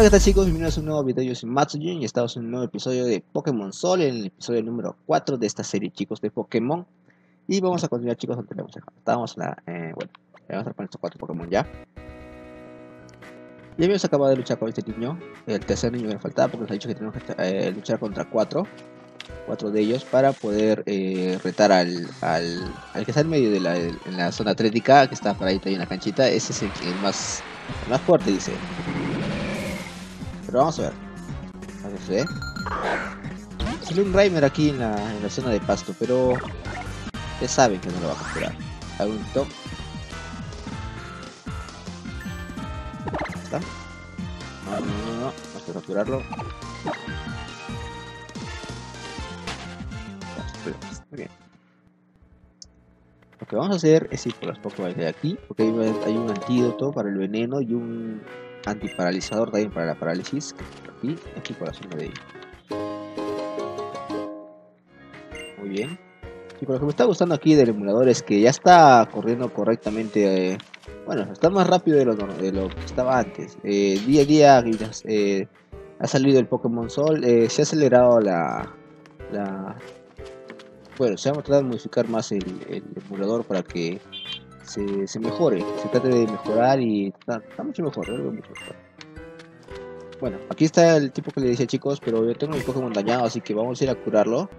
Hola, ¿qué tal chicos? Bienvenidos a un nuevo video, yo soy Matsujin y estamos en un nuevo episodio de Pokémon Sol, en el episodio número 4 de esta serie chicos de Pokémon Y vamos a continuar chicos donde le hemos dejado Estábamos en la... Eh, bueno, vamos a poner estos 4 Pokémon ya Ya habíamos acabado de luchar con este niño, el tercer niño que nos faltaba porque nos ha dicho que tenemos que eh, luchar contra 4 cuatro de ellos para poder eh, retar al, al, al, que está en medio de la, en la zona atlética, que está paradito ahí en la canchita. Ese es el, el más, el más fuerte, dice. Pero vamos a ver. A ver. Salió un Raimer aquí en la, en la zona de pasto, pero ya saben que no lo va a capturar. Hago un top. ¿Está? No, no, no, no. Vamos a capturarlo. Muy bien. Lo que vamos a hacer es ir por las Pokéballs de aquí, porque hay un antídoto para el veneno y un antiparalizador también para la parálisis. Aquí, aquí por la zona de ahí. Muy bien. Y por lo que me está gustando aquí del emulador es que ya está corriendo correctamente. Eh, bueno, está más rápido de lo, de lo que estaba antes. Eh, día a día eh, ha salido el Pokémon Sol. Eh, se ha acelerado la, la bueno, se ha tratado de modificar más el emulador para que se, mejore, se trate de mejorar y está, mucho mejor. Bueno, aquí está el tipo que le decía chicos, pero yo tengo mi Pokémon dañado, así que vamos a ir a curarlo.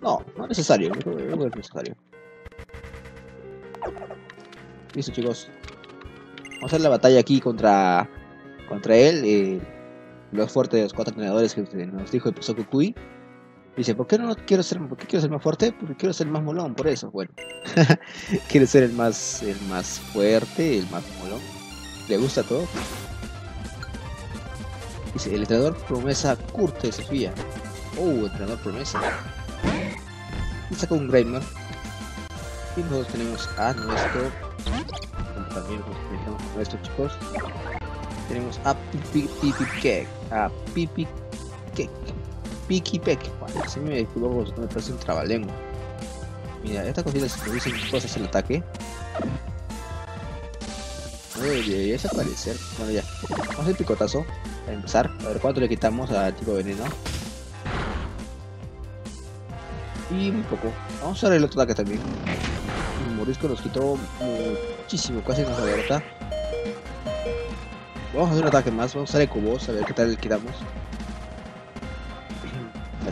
No, no es necesario, no, es necesario. Listo chicos. Vamos a hacer la batalla aquí contra contra él. Eh, los fuertes cuatro entrenadores que nos dijo el profesor Kukui. Dice, ¿por qué no quiero ser, ¿por qué quiero ser más fuerte? Porque quiero ser más molón, por eso. Bueno, quiere ser el más, el más fuerte, el más molón. Le gusta todo. Dice, el entrenador promesa Kurt de Sofía. Oh, entrenador promesa. Y saca un Greymar. Y nosotros tenemos a nuestro. También tenemos nuestros chicos. Tenemos a Pipi Cake. A Pipi Cake. Piki Peck. Bueno, si me equivoco, me parece un trabalengua. Mira, esta cosita se produce cosas el ataque. Debería desaparecer. Bueno, ya. Vamos a hacer picotazo. Para empezar. A ver cuánto le quitamos al tipo veneno. Y muy poco. Vamos a usar el otro ataque también. El morisco nos quitó muchísimo, casi nos alerta. Vamos a hacer un ataque más. Vamos a usar Ecobos, a ver qué tal le quitamos.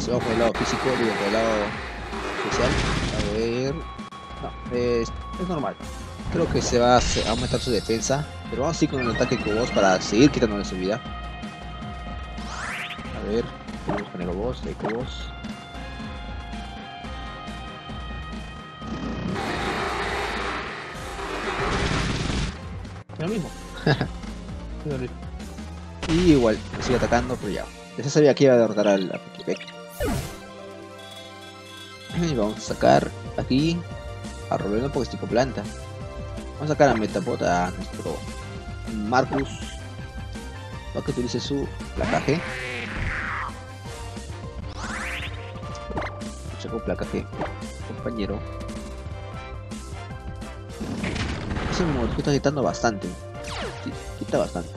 Vamos por el lado físico, digo por el lado especial. A ver. No, es, es normal. Creo que se va a aumentar su defensa. Pero vamos a ir con el ataque Ecobos para seguir quitándole su vida. A ver, vamos con Ecobos, Ecobos. Lo mismo. y igual, sigue atacando, pero ya. Ya sabía que iba a derrotar al Pikipek. Y vamos a sacar aquí a Roleno porque es tipo planta. Vamos a sacar a Metapod a nuestro Marcus para que utilice su placaje. Saco placaje, compañero. Ese modo está quitando bastante. Quita bastante.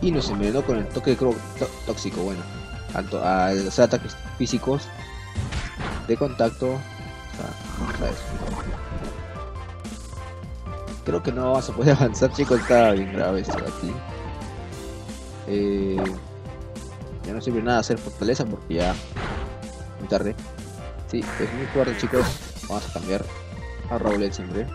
Y nos envenenó con el toque tóxico, bueno. Tanto a los ataques físicos de contacto. O sea, Creo que no vamos a poder avanzar, chicos. Está bien grave esto de aquí. Eh, ya no sirve nada hacer fortaleza porque ya muy tarde. Sí, es muy fuerte, chicos. Vamos a cambiar a Rowlet siempre.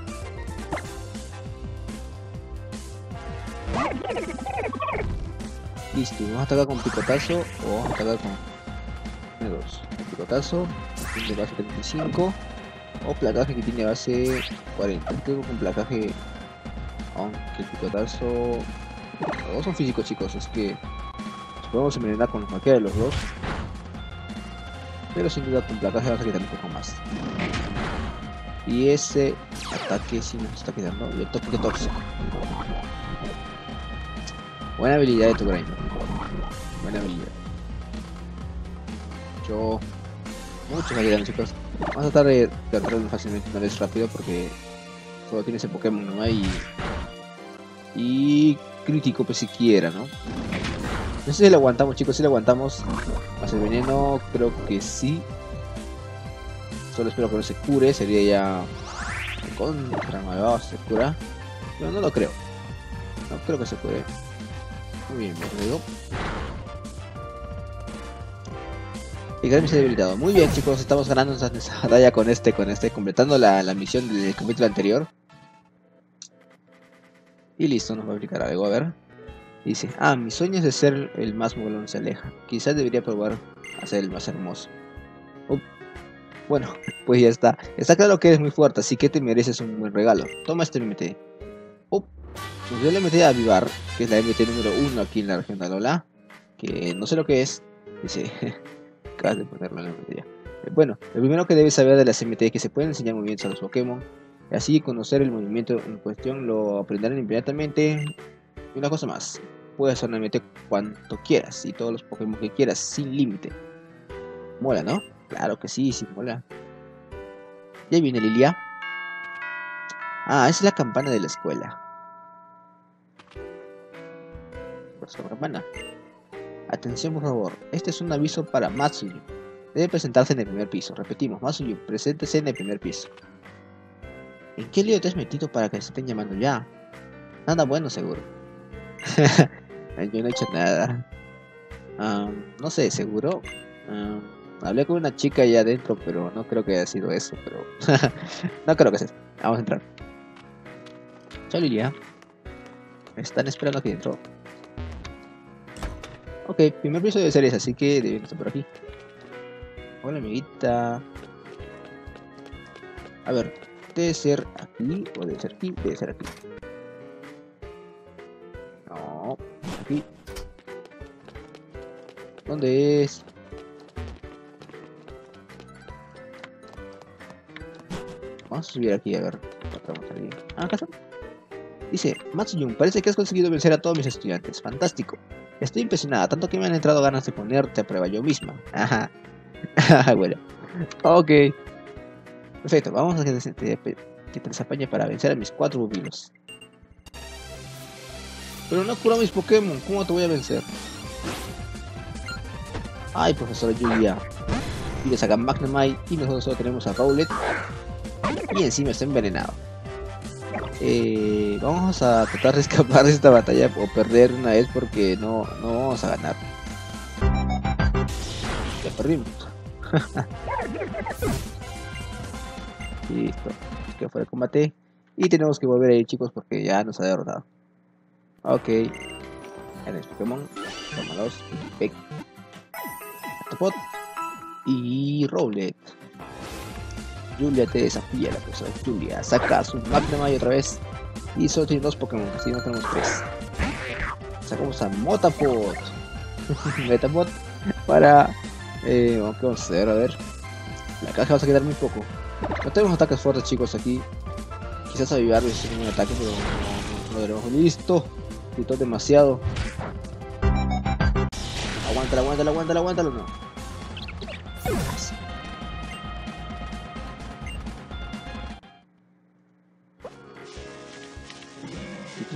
Listo, vamos a atacar con picotazo o vamos a atacar con M2. Picotazo, tiene base 35 o placaje que tiene base 40. Creo que con placaje, aunque el picotazo. Los dos son físicos, chicos, es que podemos envenenar con cualquiera de los dos. Pero sin duda con placaje vamos a quitar un poco más. Y ese ataque sí nos está quedando. Y el toque tóxico. Buena habilidad de tu Grinder. Buena habilidad. Yo. Muchos habilidades chicos. Vamos a tratar de derrotarlo fácilmente una vez rápido porque solo tiene ese Pokémon no y. Y crítico pues siquiera, ¿no? No sé si lo aguantamos, chicos, si lo aguantamos. Más el veneno, creo que sí. Solo espero que no se cure, sería ya contra malvado se cura. Pero no lo creo. No creo que se cure. Muy bien, me digo. Grammy se debilitado. Muy bien chicos, estamos ganando esa, batalla con este, con este, completando la, la misión del capítulo anterior. Y listo, nos va a aplicar algo, a ver. Dice, ah, mi sueño es de ser el más molón se aleja. Quizás debería probar a ser el más hermoso. Bueno, pues ya está. Está claro que eres muy fuerte, así que te mereces un buen regalo. Toma este MT. Oh, nos dio el MT a Avivar, que es la MT número 1 aquí en la región de Alola. Que no sé lo que es. Dice, de ponerlo en la ya. Eh, bueno, lo primero que debes saber de las MT es que se pueden enseñar movimientos a los Pokémon. Así conocer el movimiento en cuestión lo aprenderán inmediatamente. Y una cosa más, puedes hacer cuanto quieras y todos los Pokémon que quieras, sin límite. Mola, ¿no? Claro que sí, sí, mola. Ya viene Lilia. Ah, es la campana de la escuela. Pues campana. Atención por favor, este es un aviso para Matsuyu. Debe presentarse en el primer piso. Repetimos, Matsuyu, preséntese en el primer piso. ¿En qué lío te has metido para que se estén llamando ya? Nada bueno, seguro. Yo no he hecho nada. no sé, seguro. hablé con una chica allá adentro, pero no creo que haya sido eso. Pero no creo que sea. Vamos a entrar. Chao, Lilia. Me están esperando aquí dentro. Ok, primer piso debe ser ese, así que debe estar por aquí. Hola, amiguita. A ver, debe ser aquí o debe ser aquí, debe ser aquí. aquí. ¿Dónde es? Vamos a subir aquí a ver. Ah, acá está. Dice, Matsuyun, parece que has conseguido vencer a todos mis estudiantes. Fantástico. Estoy impresionada, tanto que me han entrado ganas de ponerte a prueba yo misma. Ajá. bueno. Ok. Perfecto, vamos a que te, te para vencer a mis cuatro bubilos. Pero no he curado mis Pokémon, ¿cómo te voy a vencer? Ay, profesora Julia. Y le sacan Magnemite y nosotros solo tenemos a Rowlet. Y encima está envenenado. Eh, vamos a tratar de escapar de esta batalla o perder una vez porque no, no vamos a ganar. Ya perdimos. Listo. Que fue el combate. Y tenemos que volver ahí chicos porque ya nos ha derrotado. Ok. En el Pokémon. Peck. Topot. Y Rowlet. Julia te desafía la cosa. Julia saca su Magnemite otra vez. Y solo tiene dos Pokémon, así no tenemos tres. Sacamos a Motapod. Metapod para. Eh, ¿Qué vamos a hacer? A ver. La caja va a quedar muy poco. No tenemos ataques fuertes, chicos, aquí. Quizás avivarlo si un ataque, pero no, no, lo veremos. Listo. Gritó demasiado. Aguántalo, aguántalo, aguántalo, aguántalo, no.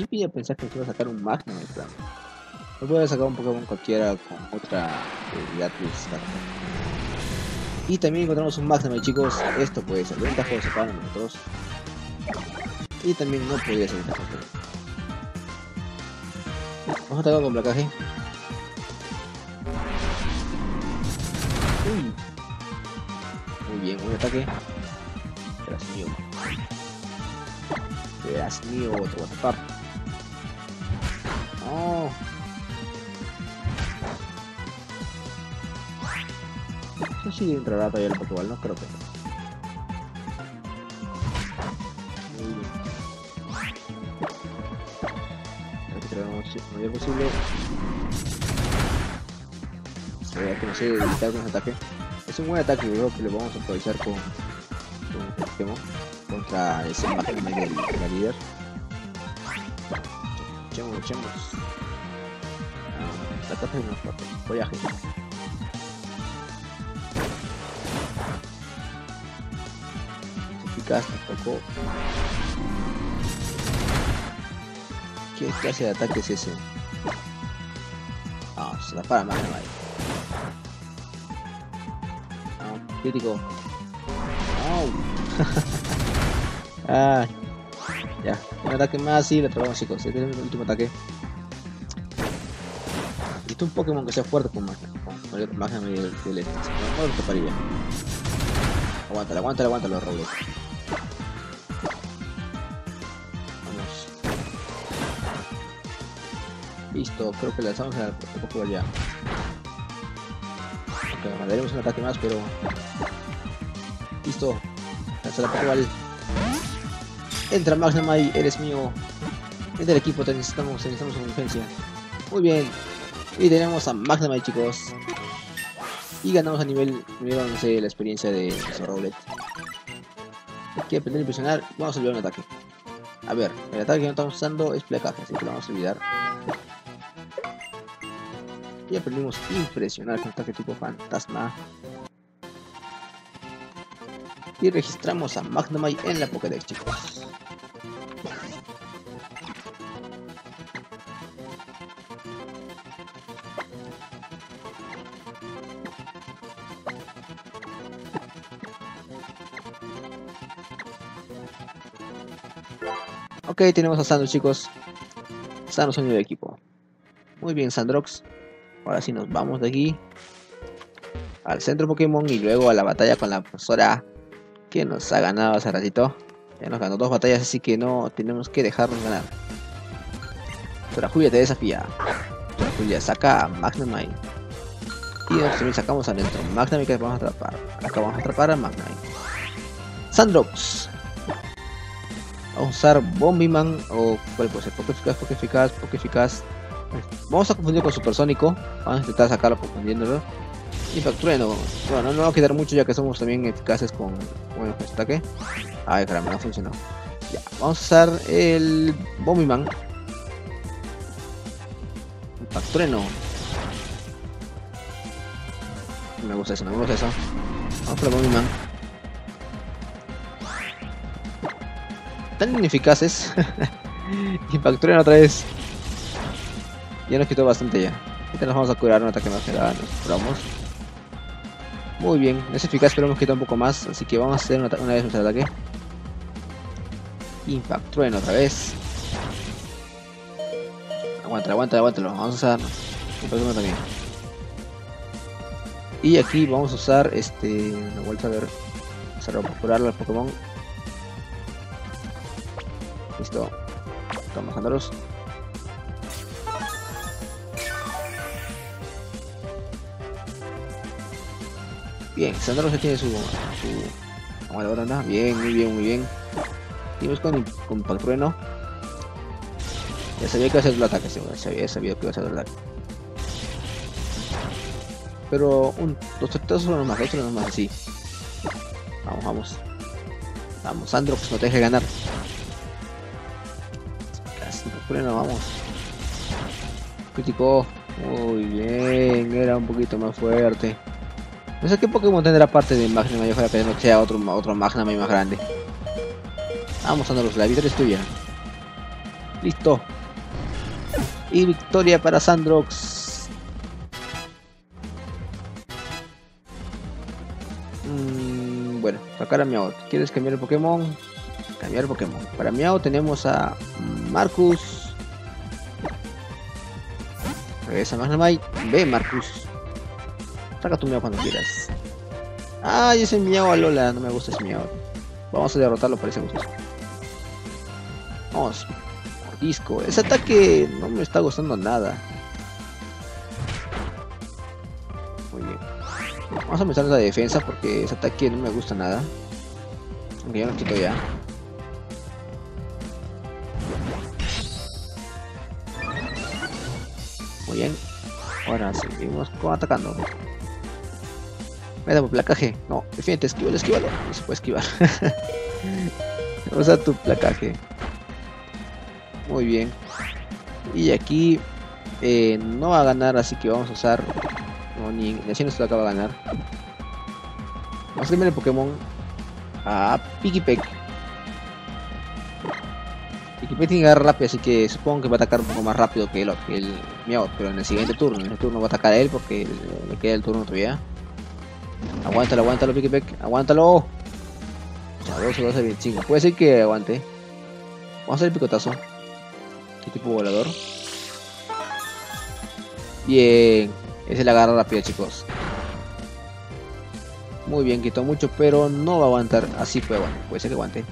¿Quién pide pensar que iba a sacar un Magnum en? No puede sacar un Pokémon cualquiera con otra habilidad Y también encontramos un Magnum, chicos. Esto puede ser ventajoso para nosotros. Y también no podría ser ventajoso. Vamos a atacar con placaje. Uy. Muy bien, un ataque. Verás mío. Verás mío, otro WhatsApp. Si entrará todavía el Pokéball, no creo que no. mayor posible. Se que no sé evitar con ataque. Es un buen ataque, creo que lo vamos a aprovechar con, con Pokémon contra ese máquina de la líder. Echemos, echemos. Ah, ataque es más fuerte. Eficaz tampoco. ¿Qué clase de ataque es ese? Ah, Vamos, la para Magnemite. No, crítico. No. ah, ya, un ataque más y le trabamos chicos. Este es el último ataque. Necesito un Pokémon que sea fuerte con Magna. Con el Magna y el Violet. No lo taparía. Aguántalo, aguántalo, aguántalo, Robles. Listo, creo que lanzamos a Pokéball ya. Ok, mandaremos un ataque más, pero... Listo. Lanza la Pokéball. Entra Magnemite, eres mío. Es del equipo, te necesitamos, necesitamos una defensa. Muy bien. Y tenemos a Magnemite, chicos. Y ganamos a nivel, nivel 11 la experiencia de Rowlet. Hay que aprender a impresionar. Vamos a olvidar un ataque. A ver, el ataque que no estamos usando es placaje, así que lo vamos a olvidar. Y aprendimos a impresionar con ataque tipo fantasma. Y registramos a Magnemite en la Pokédex, chicos. Ok, tenemos a Sandro, chicos. Sandro en el equipo. Muy bien, Sandrox. Ahora sí nos vamos de aquí. Al centro Pokémon y luego a la batalla con la profesora que nos ha ganado hace ratito. Ya nos ganó dos batallas, así que no tenemos que dejarnos ganar. Pero Julia te desafía. Julia saca a Magnemite. Y nosotros sacamos adentro Magnemite que vamos a atrapar. Acá vamos a atrapar a Magnemite. Sandrox. Vamos a usar Bombiman o cuál puede ser, Poké eficaz, Poké eficaz, Poké eficaz. Vamos a confundir con Supersónico. Vamos a intentar sacarlo confundiéndolo. Y Trueno. Bueno, no va a quedar mucho ya que somos también eficaces con bueno, este ataque. Ay, caramba, no funcionó. Ya, vamos a usar el Bombiman. Trueno. No me gusta eso, no me gusta eso. Vamos por el Bombiman. tan ineficaces. Impacturen otra vez. Ya nos quitó bastante ya. Ahorita nos vamos a curar un ataque más nada. Nos curamos. Muy bien, es eficaz pero hemos quitado un poco más. Así que vamos a hacer una, vez nuestro ataque. Impact Trueno otra vez. Aguántalo, aguántalo, aguántalo. Vamos a usar. Impact también. Y aquí vamos a usar este. Una vuelta a ver. Vamos a curarlo al Pokémon. Listo. Toma, Sandros. Bien, Sandros ya tiene su... su... Bien, muy bien, muy bien. Seguimos con, con. Ya sabía que iba a hacer el ataque, sabía, sabía que iba a hacer el ataque. Pero un, los tratados son los más, son más así. Vamos, vamos. Vamos, Sandrox, no te deje ganar vamos. Crítico. Muy bien, era un poquito más fuerte. No sé qué Pokémon tendrá parte de Magnum yo que no sea otro, otro Magnum más grande. Vamos, los la victoria es tuya. Listo. Y victoria para Sandrox. Mm, bueno, sacar a Miao. ¿Quieres cambiar el Pokémon? Cambiar el Pokémon. Para Miao tenemos a Marcus. Regresa Magnemite. Ve, Marcus. Saca tu miau cuando quieras. Ay, ese miau a Lola. No me gusta ese miau. Vamos a derrotarlo, parece gusto. Vamos. Disco. Ese ataque no me está gustando nada. Muy bien. Vamos a empezar la defensa porque ese ataque no me gusta nada. Aunque ya lo quito ya. Muy bien. Ahora seguimos atacando. Me placaje. No, defiende, esquívalo, esquívalo. No se puede esquivar. Usa tu placaje. Muy bien. Y aquí eh, no va a ganar, así que vamos a usar. No, ni, se lo acaba de ganar. Vamos a cambiar el Pokémon a Piggy Peck. Pikipek tiene que agarrar rápido, así que supongo que va a atacar un poco más rápido que el, que el Meowth, pero en el siguiente turno, en el turno va a atacar a él porque le queda el turno todavía. Aguántalo, aguántalo, Pikipek, aguántalo. Sabroso, 12, 25. Puede ser que aguante. Vamos a hacer el picotazo. ¿Qué tipo volador? Bien. Ese la agarra rápido, chicos. Muy bien, quitó mucho, pero no va a aguantar. Así fue, bueno, puede ser que aguante.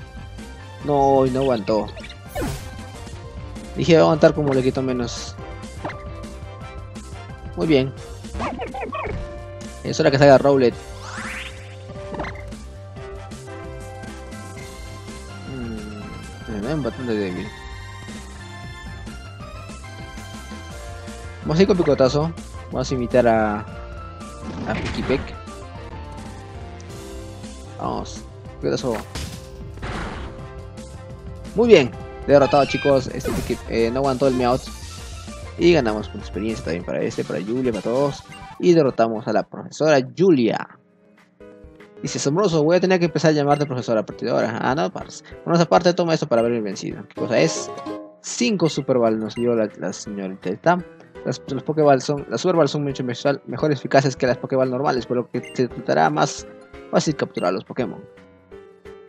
No, no aguantó. Dije va aguantar como le quito menos. Muy bien. Es hora que salga Rowlet. Mmm, bastante débil. Vamos a ir con picotazo. Vamos a imitar a. a Pikipek. Vamos. Picotazo. Muy bien. Derrotado chicos. Este eh, no aguantó el Meowth. Y ganamos con experiencia también para este, para Julia, para todos. Y derrotamos a la profesora Julia. Dice, asombroso, voy a tener que empezar a llamarte profesora a partir de ahora. Ah, no, parce. Bueno, aparte toma esto para haberme vencido. ¿Qué cosa es? 5 Super Ball nos dio la, la señorita. Las, los Pokéball son, las Super Ball son mucho mejor eficaces que las Pokéball normales, por lo que te resultará más fácil capturar a los Pokémon.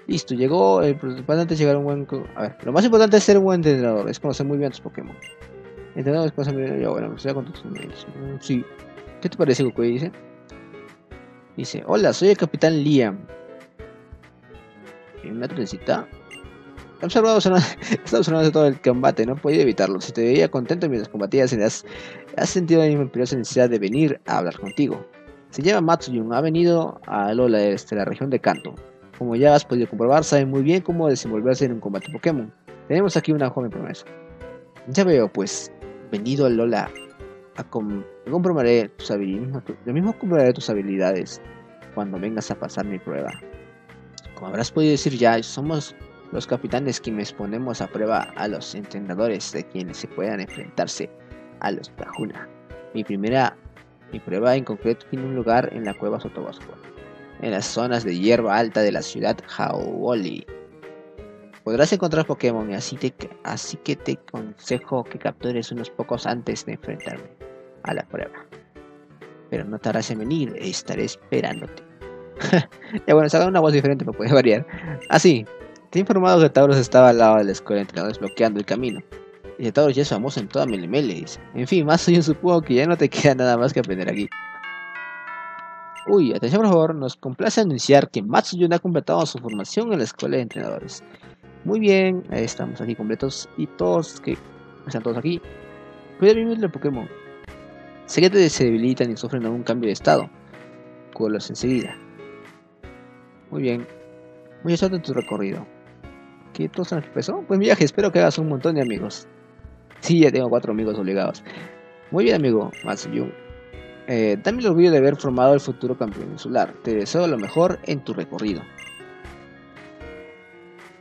Listo, llegó. El importante es llegar un buen. A ver, lo más importante es ser un buen entrenador, es conocer muy bien a tus Pokémon. Entrenador es conocer muy bien. Yo, bueno, estoy con tus Sí. ¿Qué te parece, Goku? Dice. Dice: Hola, soy el capitán Liam. ¿En una trencita? He observado, observando todo el combate, no podido evitarlo. Si te veía contento mientras combatías, has, has sentido la imperiosa necesidad de venir a hablar contigo. Se llama Matsuyun, ha venido a Lola desde la región de Kanto. Como ya has podido comprobar, sabe muy bien cómo desenvolverse en un combate Pokémon. Tenemos aquí una joven promesa. Ya veo, pues, venido a Lola. A comprobaré tus habilidades. Yo mismo comprobaré tus habilidades cuando vengas a pasar mi prueba. Como habrás podido decir ya, somos los capitanes quienes ponemos a prueba a los entrenadores de quienes se puedan enfrentarse a los Tajuna. Mi primera mi prueba en concreto tiene un lugar en la cueva Sotobosco en las zonas de hierba alta de la ciudad Hauoli. Podrás encontrar Pokémon así, te, así que te aconsejo que captures unos pocos antes de enfrentarme a la prueba. Pero no tardarás en venir, estaré esperándote. ya bueno, se haga una voz diferente para poder variar. Así, te he informado que Tauros estaba al lado de la escuela de entrenadores bloqueando el camino. Y Tauros ya es famoso en toda Melemele. En fin, más supongo que ya no te queda nada más que aprender aquí. Uy, atención por favor, nos complace anunciar que Matsuyun ha completado su formación en la escuela de entrenadores. Muy bien, estamos aquí completos y todos que están todos aquí. Cuida bien el Pokémon. Te se debilitan y sufren algún cambio de estado. Cuídalos enseguida. Muy bien. Muy suerte en tu recorrido. ¿Qué todos han empezó? Pues viaje, espero que hagas un montón de amigos. Sí, ya tengo cuatro amigos obligados. Muy bien, amigo Matsuyun. Eh, dame el orgullo de haber formado el futuro campeón insular. Te deseo lo mejor en tu recorrido.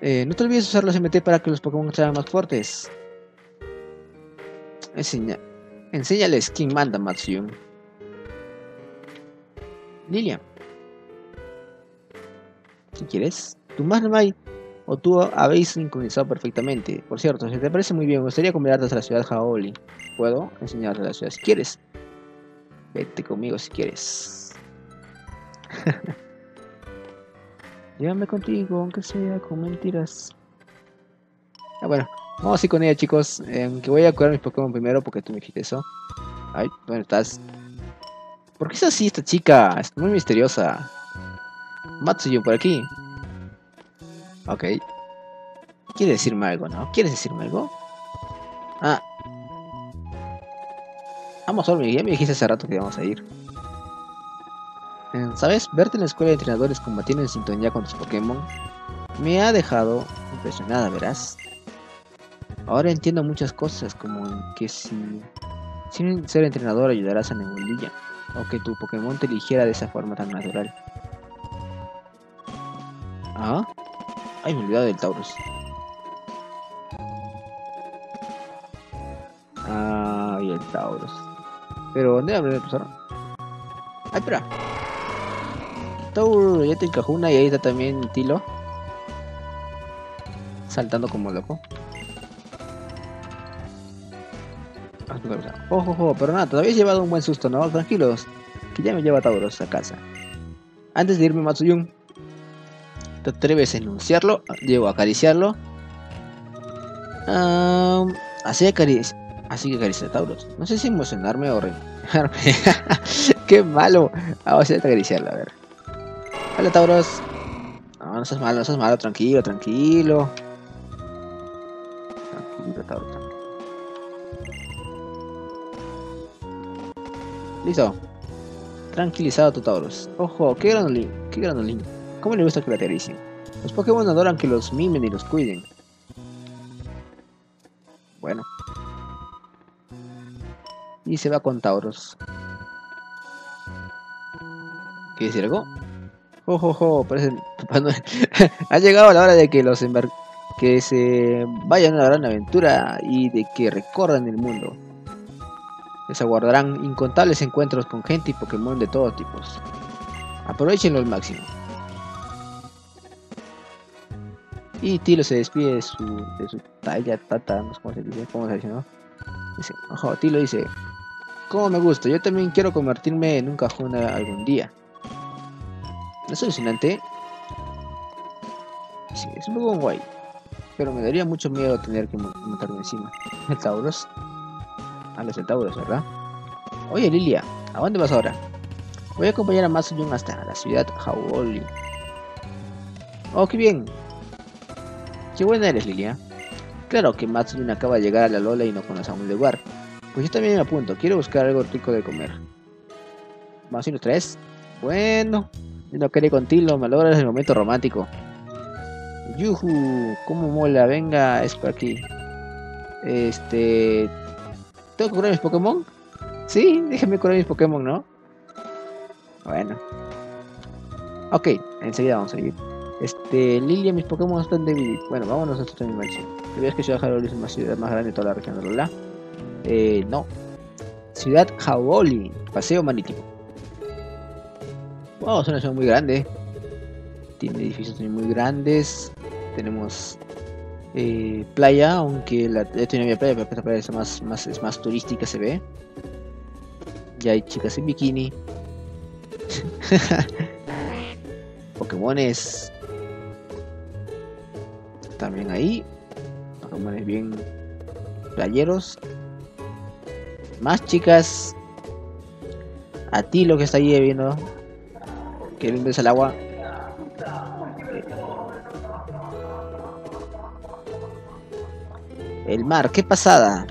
Eh, no te olvides usar los MT para que los Pokémon sean más fuertes. Enseña, enséñales quién manda Matsuyun. Lilia. ¿Qué quieres? Tu Magnemite o tú habéis sincronizado perfectamente. Por cierto, si te parece muy bien, me gustaría acompañarte hasta la ciudad Jaoli. ¿Puedo enseñarte la ciudad si quieres? Vete conmigo si quieres. Llévame contigo, aunque sea con mentiras. Ah, bueno, vamos a con ella, chicos. Eh, aunque voy a curar mis Pokémon primero porque tú me dijiste eso. Ay, ¿dónde estás? ¿Por qué es así esta chica? Es muy misteriosa. Matsuyo por aquí. Ok. Quiere decirme algo, ¿no? ¿Quieres decirme algo? Ah, Vamos, Olmi, ya me dijiste hace rato que íbamos a ir. Eh, ¿Sabes? Verte en la escuela de entrenadores combatiendo en sintonía con tus Pokémon me ha dejado impresionada, verás. Ahora entiendo muchas cosas, como que si sin ser entrenador ayudarás a Nebulilla, o que tu Pokémon te eligiera de esa forma tan natural. Ah, ay, me olvidado del Taurus. Ay, el Taurus. Pero, ¿dónde abre el profesor? Ay, espera. Tauro ya te encajó y ahí está también Tilo. Saltando como loco. Ojo, pero nada, todavía he llevado un buen susto, ¿no? Tranquilos, que ya me lleva Tauros a casa. Antes de irme, Matsuyun, ¿te atreves a enunciarlo? Llego a acariciarlo. así, acaricia, así que acaricia Tauros. No sé si emocionarme o reírme. Qué malo. Vamos a acariciarlo, a ver. Hola, Tauros. No, no seas malo, no seas malo, tranquilo, tranquilo. Tranquilo, Tauros, Listo. Tranquilizado tu Taurus. Ojo, qué granolín, qué granolín. ¿Cómo le gusta que la acaricien? Los Pokémon adoran que los mimen y los cuiden. Bueno. Y se va con Tauros. ¿Quieres decir algo? Ojo, ojo, parece... ha llegado la hora de que los que se vayan a una gran aventura y de que recorran el mundo. Les aguardarán incontables encuentros con gente y Pokémon de todos tipos. Aprovechenlo al máximo. Y Tilo se despide de su, de su talla, tata, no sé cómo se dice, cómo se dice, ¿no? Ojo, Tilo dice, ¿cómo me gusta? Yo también quiero convertirme en un cajón algún día. ¿No es alucinante? Sí, es un poco guay. Pero me daría mucho miedo tener que montarme encima. El Tauros a los centauros, ¿verdad? Oye, Lilia, ¿a dónde vas ahora? Voy a acompañar a Matsuyun hasta la ciudad Hauoli. Oh, qué bien. Qué buena eres, Lilia. Claro que Matsuyun acaba de llegar a la Lola y no conoce a un lugar. Pues yo también me apunto, quiero buscar algo rico de comer. ¿Más y los tres? Bueno, yo no quería contigo, me logras el momento romántico. Yuhu, cómo mola, venga, es por aquí. Este, ¿Tengo que curar mis Pokémon? Sí, déjame curar mis Pokémon, ¿no? Bueno. Ok, enseguida vamos a ir. Este, Lilia, mis Pokémon están débiles. Bueno, vámonos a esta mansión. ¿Sabías que Ciudad Hauoli es la ciudad más grande de toda la región de Lola? Eh, no. Ciudad Hauoli, paseo marítimo. Wow, es una ciudad muy grande. Tiene edificios muy grandes. Tenemos eh, playa, aunque la, ya tiene playa, pero esta playa es más, más, es más turística, se ve. Ya hay chicas en bikini. Pokémones. También ahí. Pokémones bien playeros. Más chicas. A ti lo que está ahí viendo. Que limpias el agua. El mar, qué pasada.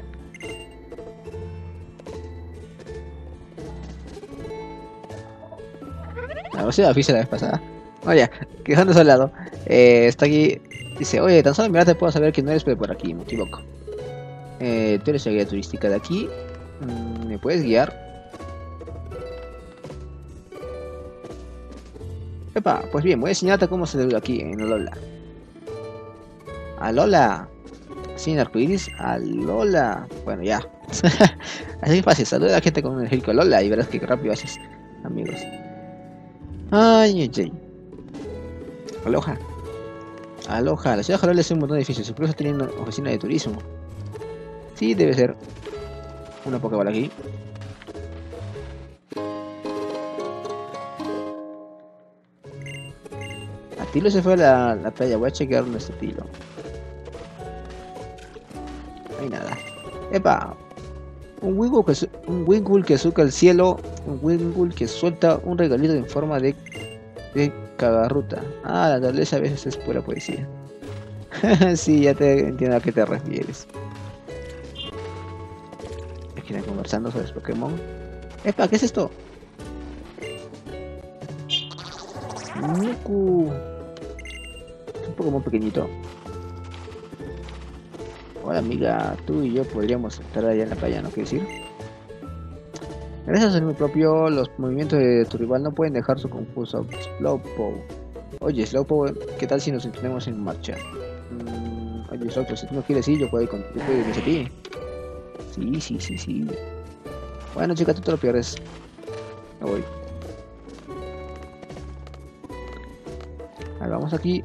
La voz la la vez pasada. Oye, quejando al lado. Eh, está aquí. Dice, oye, tan solo te puedo saber que no eres por aquí, me equivoco. Eh, tú eres la guía turística de aquí. Mm, ¿Me puedes guiar? Epa, pues bien, voy a enseñarte cómo se debe aquí en Alola. Alola sin arcoiris a Lola. Bueno, ya. Así fácil, saluda a la gente con el rico Lola y verás que rápido haces, amigos. Ay, ay. Aloha. Aloha. La ciudad de Alola es un montón de edificios, incluso tiene una oficina de turismo. Sí, debe ser. Una Pokéball aquí. Tilo se fue a la, la playa, voy a chequear nuestro Tilo. No hay nada. Epa. Un Wingul que, un Wingul que suca el cielo. Un Wingul que suelta un regalito en forma de, de cagarruta. Ah, la naturaleza a veces es pura poesía. sí, ya te entiendo a qué te refieres. Aquí conversando sobre Pokémon. Epa, ¿qué es esto? Nuku. Es un Pokémon pequeñito. Hola amiga, tú y yo podríamos estar allá en la playa, ¿no quieres decir? Gracias a mi propio, los movimientos de tu rival no pueden dejar su confuso Slowpoke. Oye, Slowpoke, ¿qué tal si nos entendemos en marcha? Mm, oye, Slowpoke, si tú no quieres ir, yo puedo ir, con, yo puedo ir a. Sí, sí, sí, sí. Bueno, chica, tú te lo pierdes. Me voy. Ahí vamos aquí.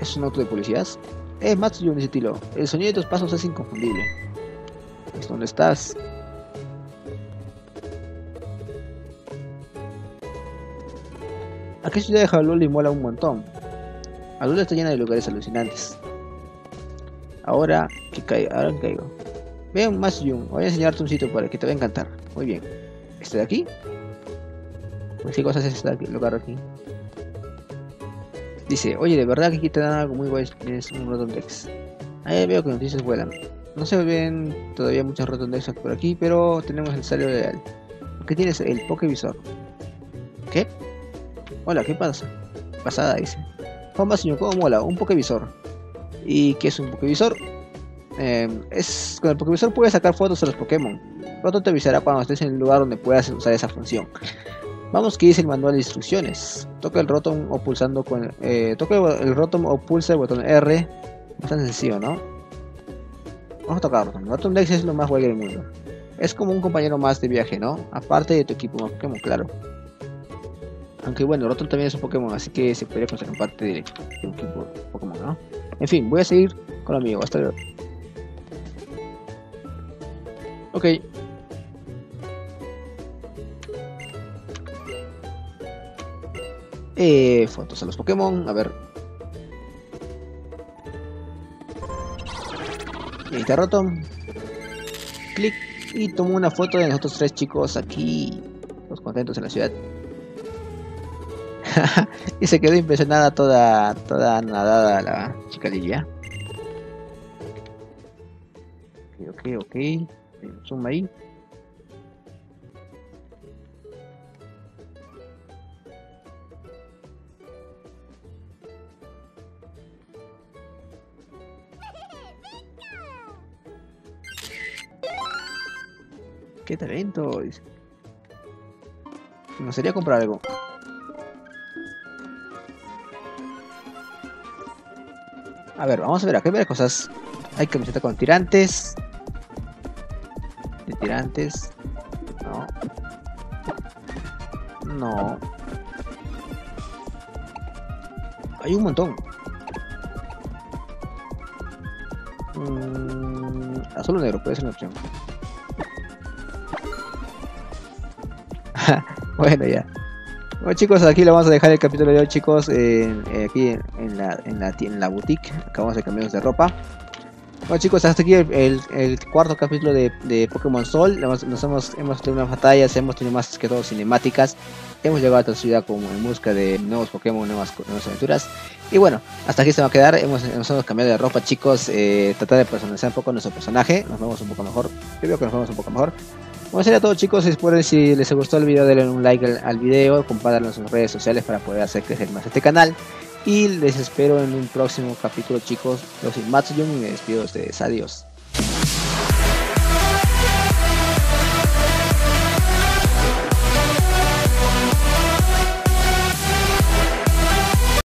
¿Es un auto de policías? Eh, Matsuyun, dice Tilo. El sonido de tus pasos es inconfundible. ¿Dónde estás? Aquí ciudad de Jaluli mola un montón. Jalul está llena de lugares alucinantes. Ahora que caigo, ahora que caigo. Ven más voy a enseñarte un sitio para que te va a encantar. Muy bien. ¿Este de aquí? Pues, ¿Qué cosas es este lugar aquí? Dice, oye, de verdad que aquí te dan algo muy guay, tienes un Rotondex. Ahí veo que noticias vuelan. No se ven todavía muchos Rotondex por aquí, pero tenemos el salario real. ¿Qué tienes? El Pokevisor. ¿Qué? Hola, ¿qué pasa? Pasada, dice. Juan señor, ¿cómo mola? Un Pokevisor. ¿Y qué es un Pokevisor? Eh, es, con el Pokevisor puedes sacar fotos de los Pokémon. Pronto te avisará cuando estés en el lugar donde puedas usar esa función. Vamos que dice el manual de instrucciones. Toca el rotom o pulsando con eh, toca el rotom o pulsa el botón R. Bastante sencillo, ¿no? Vamos a tocar rotom. Rotom Dex es lo más guay del mundo. Es como un compañero más de viaje, ¿no? Aparte de tu equipo Pokémon, claro. Aunque bueno, Rotom también es un Pokémon, así que se podría considerar parte de, un equipo Pokémon, ¿no? En fin, voy a seguir con lo mío. Hasta luego. Ok. Eh, fotos a los Pokémon, a ver. Y está roto. Clic y tomo una foto de nosotros tres chicos aquí, los contentos en la ciudad. y se quedó impresionada toda, toda nadada la chica Lilia. Ok, ok, ok. Zoom ahí. ¿Qué talento? Me gustaría comprar algo. A ver, vamos a ver, acá hay varias cosas. Hay camiseta con tirantes. De tirantes. No. No. Hay un montón. Mm, azul negro, puede ser una opción. bueno, ya. Bueno chicos, aquí le vamos a dejar el capítulo de hoy chicos, eh, aquí en, la, en, la, en la boutique, acabamos de cambiarnos de ropa. Bueno chicos, hasta aquí el, el, cuarto capítulo de, de Pokémon Sol, nos hemos, hemos tenido unas batallas, hemos tenido más que todo cinemáticas, hemos llegado a otra ciudad como en busca de nuevos Pokémon, nuevas, nuevas aventuras. Y bueno, hasta aquí se va a quedar, hemos, nos hemos cambiado de ropa chicos, eh, tratar de personalizar un poco nuestro personaje, nos vemos un poco mejor, yo creo que nos vemos un poco mejor. Bueno, sería todo chicos, espero si les gustó el video denle un like al, video, compartanlo en sus redes sociales para poder hacer crecer más este canal. Y les espero en un próximo capítulo chicos. Yo soy y me despido de ustedes. Adiós.